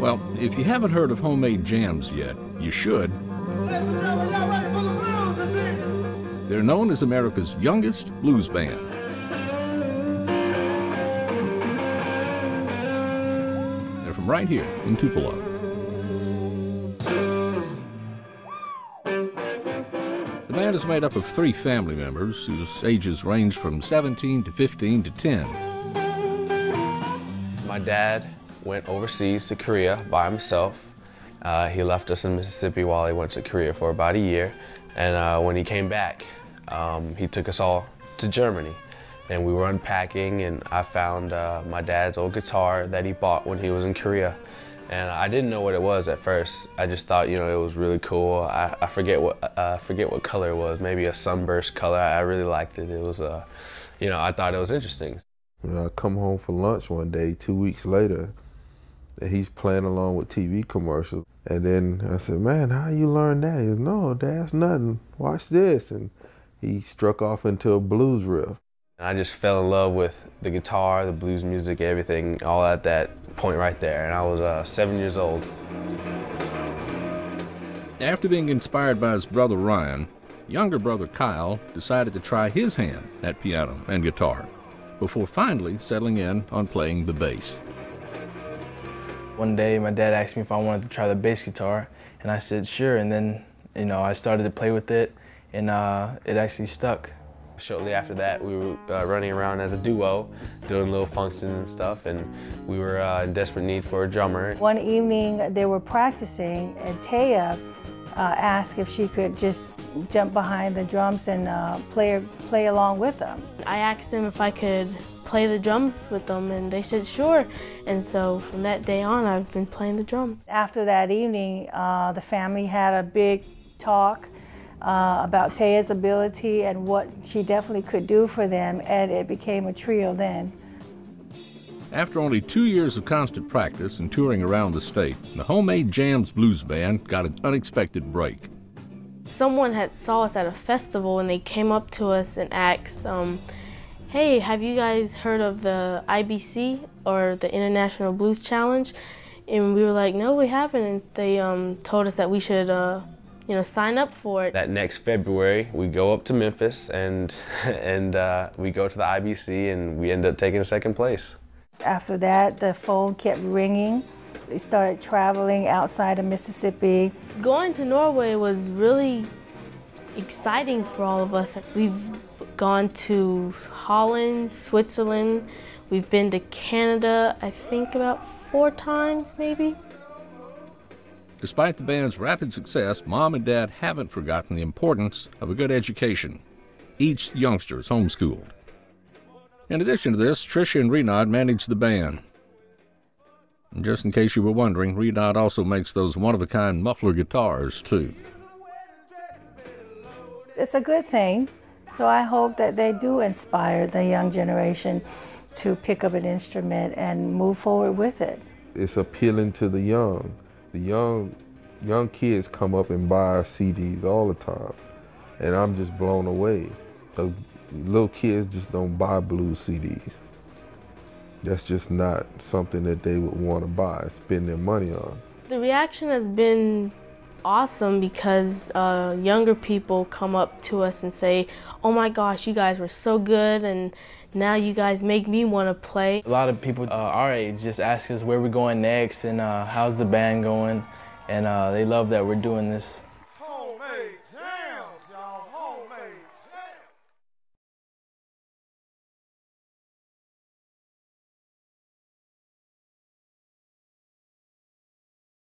Well, if you haven't heard of Homemade Jamz yet, you should. They're known as America's youngest blues band. They're from right here in Tupelo. The band is made up of three family members whose ages range from 17 to 15 to 10. My dad went overseas to Korea by himself. Uh, he left us in Mississippi while he went to Korea for about a year. And uh, when he came back, um, he took us all to Germany. And we were unpacking, and I found uh, my dad's old guitar that he bought when he was in Korea. And I didn't know what it was at first. I just thought, you know, it was really cool. I, I forget what uh, I forget what color it was. Maybe a sunburst color. I really liked it. It was, uh, you know, I thought it was interesting. When I come home for lunch one day, two weeks later, and he's playing along with TV commercials. And then I said, "Man, how you learn that?" He goes, "No, that's nothing. Watch this." And he struck off into a blues riff. I just fell in love with the guitar, the blues music, everything, all at that point right there. And I was uh, seven years old. After being inspired by his brother Ryan, younger brother Kyle decided to try his hand at piano and guitar before finally settling in on playing the bass. One day my dad asked me if I wanted to try the bass guitar and I said sure and then you know I started to play with it and uh, it actually stuck. Shortly after that we were uh, running around as a duo doing little functions and stuff and we were uh, in desperate need for a drummer. One evening they were practicing and Taya uh, asked if she could just jump behind the drums and uh, play, play along with them. I asked them if I could play the drums with them and they said sure and so from that day on I've been playing the drum. After that evening uh, the family had a big talk uh, about Taya's ability and what she definitely could do for them and it became a trio then. After only two years of constant practice and touring around the state, the Homemade Jamz Blues Band got an unexpected break. Someone had saw us at a festival and they came up to us and asked, um, hey, have you guys heard of the IBC or the International Blues Challenge? And we were like, no, we haven't. And they um, told us that we should, uh, you know, sign up for it. That next February, we go up to Memphis and, and uh, we go to the IBC and we end up taking second place. After that, the phone kept ringing. We started traveling outside of Mississippi. Going to Norway was really exciting for all of us. We've gone to Holland, Switzerland. We've been to Canada, I think about four times maybe. Despite the band's rapid success, mom and dad haven't forgotten the importance of a good education. Each youngster is homeschooled. In addition to this, Tricia and Renaud manage the band. And just in case you were wondering, Renaud also makes those one-of-a-kind muffler guitars, too. It's a good thing. So I hope that they do inspire the young generation to pick up an instrument and move forward with it. It's appealing to the young. The young young kids come up and buy our CDs all the time. And I'm just blown away. The little kids just don't buy blues CDs. That's just not something that they would want to buy, spend their money on. The reaction has been awesome because uh, younger people come up to us and say, oh my gosh, you guys were so good and now you guys make me want to play. A lot of people uh, our age just ask us where we're going next and uh, how's the band going and uh, they love that we're doing this.